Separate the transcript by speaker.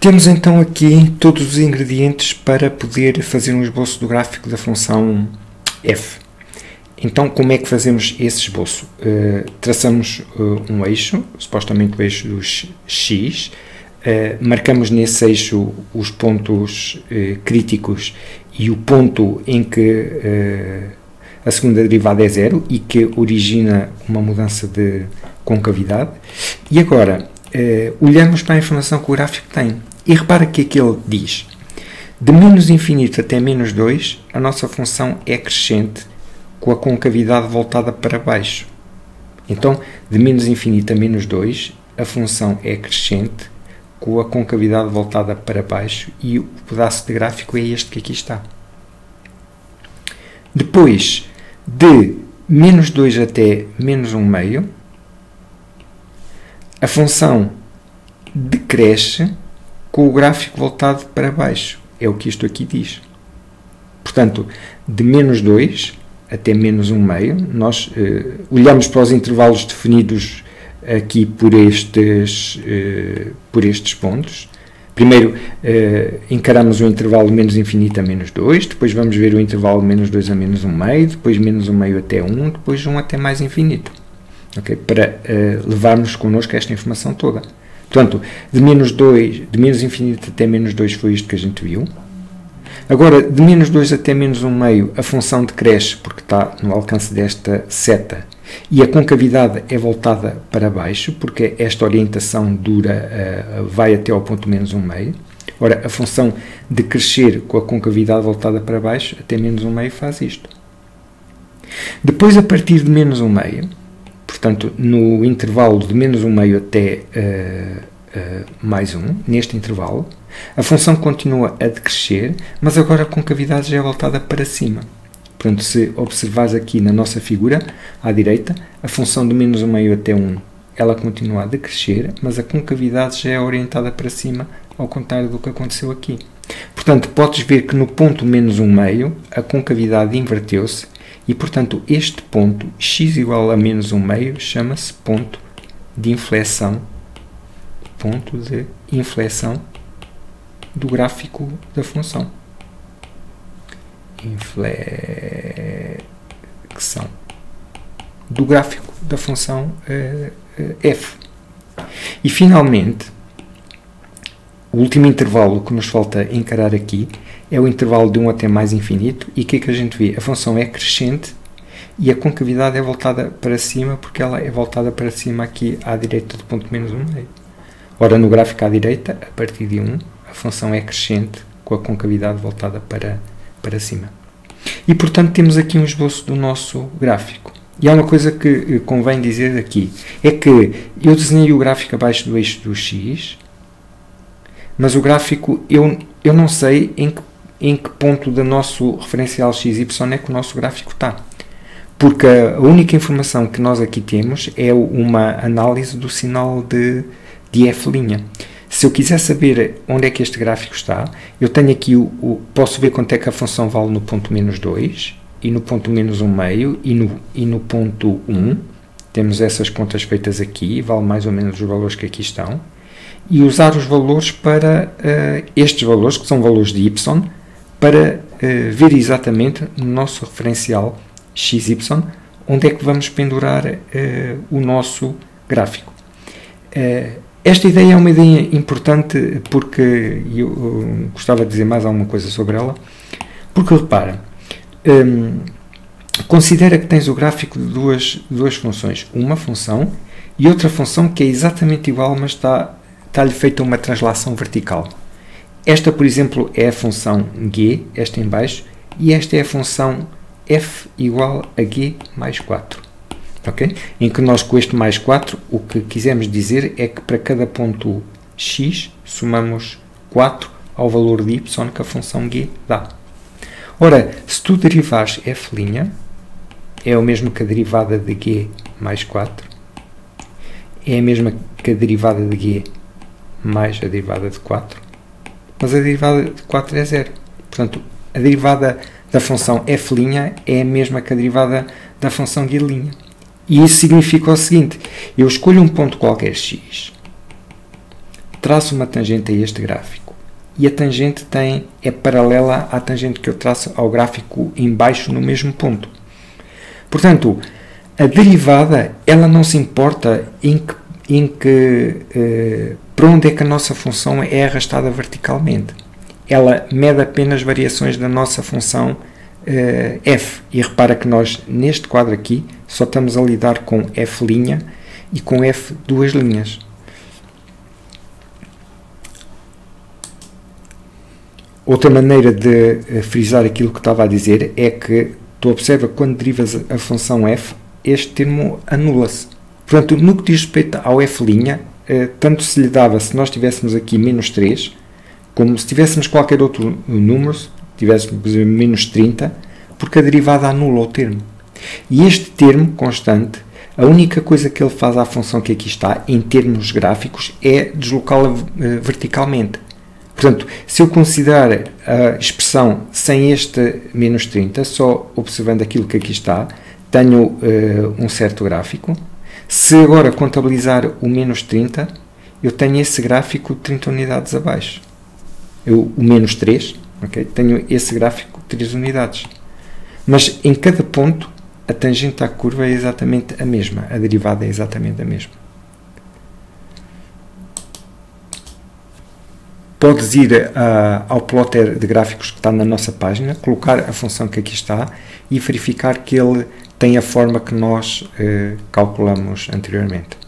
Speaker 1: Temos então aqui todos os ingredientes para poder fazer um esboço do gráfico da função f. Então, como é que fazemos esse esboço? Uh, traçamos uh, um eixo, supostamente o eixo dos x, uh, marcamos nesse eixo os pontos críticos e o ponto em que a segunda derivada é zero e que origina uma mudança de concavidade. E agora, olhamos para a informação que o gráfico tem. E repara que aqui ele diz, de menos infinito até menos 2, a nossa função é crescente com a concavidade voltada para baixo. Então, de menos infinito a menos 2, a função é crescente com a concavidade voltada para baixo e o pedaço de gráfico é este que aqui está. Depois, de menos 2 até menos 1 meio, a função decresce com o gráfico voltado para baixo. É o que isto aqui diz. Portanto, de menos 2 até menos 1 meio, nós uh, olhamos para os intervalos definidos aqui por estes, uh, por estes pontos. Primeiro uh, encaramos o intervalo menos infinito a menos 2, depois vamos ver o intervalo menos 2 a menos 1 meio, depois menos 1 meio até 1, depois 1 até mais infinito. Okay? Para levarmos connosco esta informação toda. Portanto, de menos 2, de menos infinito até menos 2 foi isto que a gente viu. Agora, de menos 2 até menos 1 meio, a função decresce porque está no alcance desta seta e a concavidade é voltada para baixo porque esta orientação dura, uh, vai até ao ponto menos 1 meio. Ora, a função de crescer com a concavidade voltada para baixo até menos 1 meio faz isto. Depois, a partir de menos 1 meio, portanto, no intervalo de menos 1 meio até uh, uh, mais 1, neste intervalo, a função continua a decrescer, mas agora a concavidade já é voltada para cima. Portanto, se observares aqui na nossa figura, à direita, a função de menos 1 meio até 1, ela continua a decrescer, mas a concavidade já é orientada para cima, ao contrário do que aconteceu aqui. Portanto, podes ver que no ponto menos 1 meio, a concavidade inverteu-se e, portanto, este ponto, x igual a menos 1 meio, chama-se ponto de inflexão, ponto de inflexão do gráfico da função. Inflexão do gráfico da função uh, uh, f. E finalmente, o último intervalo que nos falta encarar aqui é o intervalo de 1 até mais infinito. E o que é que a gente vê? A função é crescente e a concavidade é voltada para cima porque ela é voltada para cima aqui à direita do ponto menos 1 meio. Ora, no gráfico à direita, a partir de 1, a função é crescente com a concavidade voltada para, para cima. E, portanto, temos aqui um esboço do nosso gráfico. E há uma coisa que eh, convém dizer aqui, é que eu desenhei o gráfico abaixo do eixo do x, mas o gráfico, eu, eu não sei em que, em que ponto do nosso referencial xy é que o nosso gráfico está. Porque a única informação que nós aqui temos é uma análise do sinal de, de f'. Se eu quiser saber onde é que este gráfico está, eu tenho aqui o, o posso ver quanto é que a função vale no ponto menos 2 e no ponto menos 1 meio e no, e no ponto 1. Temos essas contas feitas aqui, vale mais ou menos os valores que aqui estão. E usar os valores para uh, estes valores, que são valores de y, para uh, ver exatamente no nosso referencial xy onde é que vamos pendurar uh, o nosso gráfico. Esta ideia é uma ideia importante porque eu gostava de dizer mais alguma coisa sobre ela. Porque repara, hum, considera que tens o gráfico de duas, duas funções, uma função e outra função que é exatamente igual, mas está, está-lhe feita uma translação vertical. Esta, por exemplo, é a função g, esta em baixo, e esta é a função f igual a g mais 4 ok? Em que nós com este mais 4, o que quisemos dizer é que para cada ponto x somamos 4 ao valor de y que a função g dá. Ora, se tu derivares f' é o mesmo que a derivada de g mais 4, é a mesma que a derivada de g mais a derivada de 4, mas a derivada de 4 é zero. Portanto, a derivada da função f' é a mesma que a derivada da função g'. E isso significa o seguinte: eu escolho um ponto qualquer x, traço uma tangente a este gráfico e a tangente tem, é paralela à tangente que eu traço ao gráfico embaixo no mesmo ponto. Portanto, a derivada ela não se importa em que, em que eh, para onde é que a nossa função é arrastada verticalmente. Ela mede apenas variações da nossa função eh, f. E repara que nós, neste quadro aqui, só estamos a lidar com f' e com f duas linhas. Outra maneira de eh, frisar aquilo que estava a dizer é que tu observa quando derivas a função f, este termo anula-se. Portanto, no que diz respeito ao f', eh, tanto se lhe dava se nós tivéssemos aqui menos 3, como se tivéssemos qualquer outro número, tivéssemos menos 30, porque a derivada anula o termo. E este termo constante, a única coisa que ele faz à função que aqui está, em termos gráficos, é deslocá-la eh, verticalmente. Portanto, se eu considerar a expressão sem este menos 30, só observando aquilo que aqui está, tenho uh, um certo gráfico. Se agora contabilizar o menos 30, eu tenho esse gráfico 30 unidades abaixo. Eu, o menos 3, okay? tenho esse gráfico 3 unidades. Mas em cada ponto, a tangente à curva é exatamente a mesma, a derivada é exatamente a mesma. podes ir uh, ao plotter de gráficos que está na nossa página, colocar a função que aqui está e verificar que ele tem a forma que nós uh, calculamos anteriormente.